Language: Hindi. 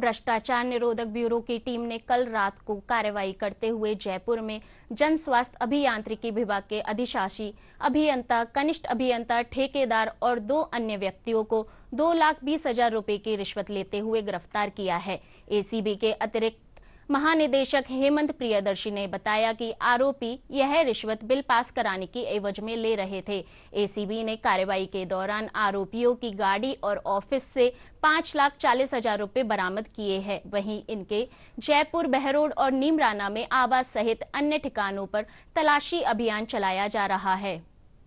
भ्रष्टाचार निरोधक ब्यूरो की टीम ने कल रात को कार्रवाई करते हुए जयपुर में जन स्वास्थ्य अभियांत्रिकी विभाग के अधिशासी अभियंता, कनिष्ठ अभियंता, ठेकेदार और दो अन्य व्यक्तियों को दो लाख बीस हज़ार रूपए की रिश्वत लेते हुए गिरफ़्तार किया है। एसीबी के अतिरिक्त महानिदेशक हेमंत प्रियदर्शी ने बताया कि आरोपी यह रिश्वत बिल पास कराने की एवज में ले रहे थे। एसीबी ने कार्रवाई के दौरान आरोपियों की गाड़ी और ऑफ़िस से पाँच लाख चालीस हज़ार रूपए बरामद किए हैं। वहीं इनके जयपुर, बहरोड और नीमराना में आवास सहित अन्य ठिकानों पर तलाशी अभियान चलाया जा रहा है।